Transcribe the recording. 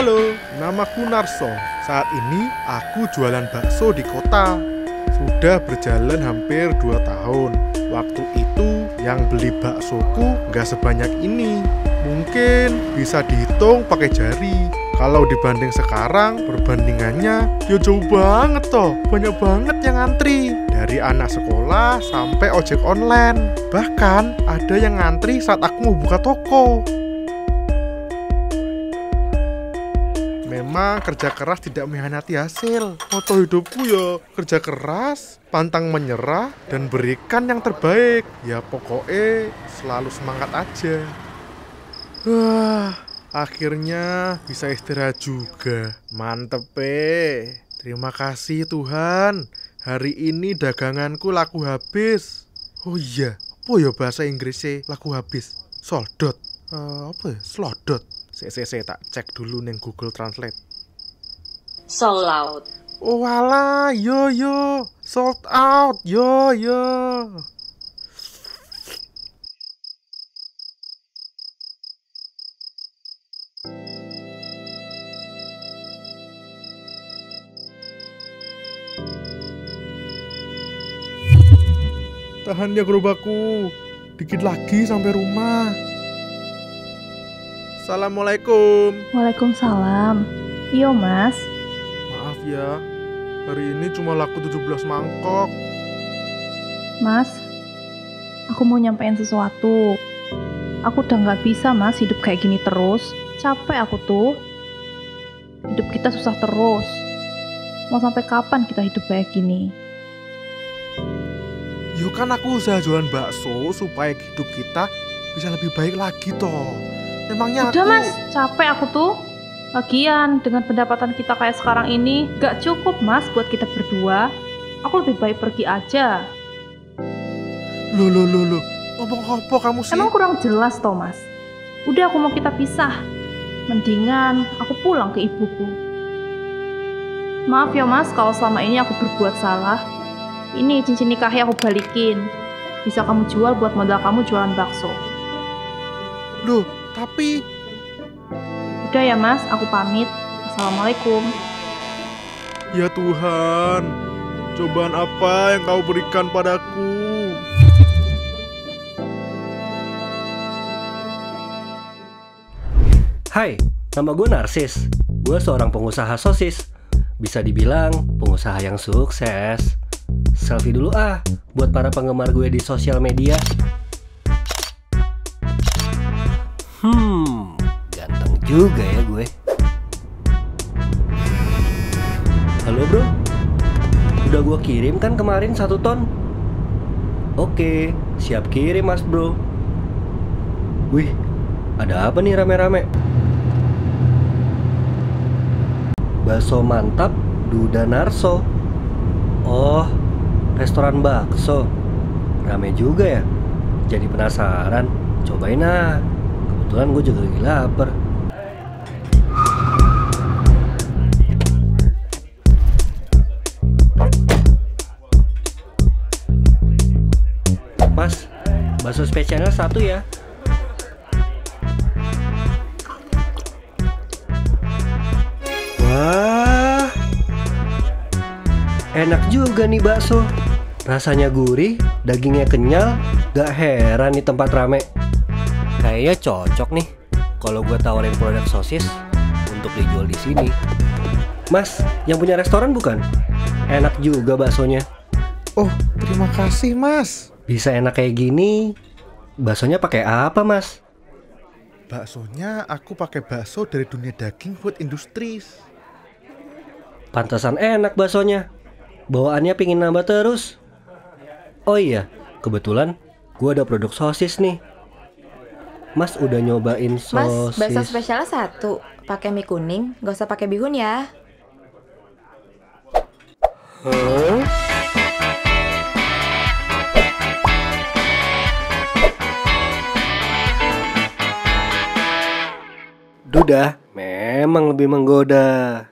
Namaku Narso. Saat ini aku jualan bakso di kota. Sudah berjalan hampir 2 tahun. Waktu itu yang beli baksoku nggak sebanyak ini. Mungkin bisa dihitung pakai jari. Kalau dibanding sekarang, perbandingannya ya jauh banget toh. Banyak banget yang ngantri. Dari anak sekolah sampai ojek online. Bahkan ada yang ngantri saat aku mau buka toko. Memang kerja keras tidak mengkhianati hasil. Moto hidupku ya kerja keras, pantang menyerah, dan berikan yang terbaik. Ya pokoknya selalu semangat aja. Wah, akhirnya bisa istirahat juga. Mantep eh. Terima kasih Tuhan. Hari ini daganganku laku habis. Oh iya, apa ya bahasa Inggrisnya laku habis? Soldot. Eh, apa ya? Slodot. CCC tak cek dulu neng Google Translate. Sold out. Oh alah, yo yo, sold out, yo yo. Tahan ya gerobakku, dikit lagi sampai rumah. Assalamualaikum. Waalaikumsalam. Iyo mas, Maaf ya, hari ini cuma laku 17 mangkok. mas. Aku mau nyampein sesuatu. Aku udah nggak bisa mas hidup kayak gini terus. Capek aku tuh. Hidup kita susah terus. Mau sampai kapan kita hidup kayak gini? Yo kan aku usaha jualan bakso supaya hidup kita bisa lebih baik lagi toh. Emangnya Udah aku... mas, capek aku tuh. Lagian dengan pendapatan kita kayak sekarang ini gak cukup mas buat kita berdua. Aku lebih baik pergi aja. Loh loh loh loh, ngomong apa kamu sih? Emang kurang jelas toh mas? Udah aku mau kita pisah. Mendingan aku pulang ke ibuku. Maaf ya mas kalau selama ini aku berbuat salah. Ini cincin nikahnya aku balikin. Bisa kamu jual buat modal kamu jualan bakso. Loh, tapi Udah ya mas, aku pamit. Assalamualaikum. ya Tuhan, cobaan apa yang kau berikan padaku? Hai, nama gue Narsis. Gue seorang pengusaha sosis. Bisa dibilang pengusaha yang sukses. Selfie dulu ah, buat para penggemar gue di sosial media. Hmm, ganteng juga ya gue. Halo bro, udah gue kirim kan kemarin satu ton? Oke, siap kirim mas bro. Wih, ada apa nih rame-rame? Bakso mantap Duda Narso. Oh, restoran bakso. Rame juga ya. Jadi penasaran. Cobain ah. Kebetulan gue juga lagi lapar. Mas, bakso spesialnya satu ya. Wah, enak juga nih bakso. Rasanya gurih, dagingnya kenyal, gak heran nih tempat rame. Kayaknya cocok nih kalau gue tawarin produk sosis untuk dijual di sini. Mas, yang punya restoran bukan? Enak juga baksonya. Oh, terima kasih mas. Bisa enak kayak gini. Baksonya pakai apa, Mas? Baksonya aku pakai bakso dari dunia daging food industries. Pantasan enak baksonya. Bawaannya pingin nambah terus. Oh iya, kebetulan gua ada produk sosis nih. Mas udah nyobain Mas, sosis? bakso spesialnya satu. Pakai mie kuning, gak usah pakai bihun ya. Hah? Duda memang lebih menggoda.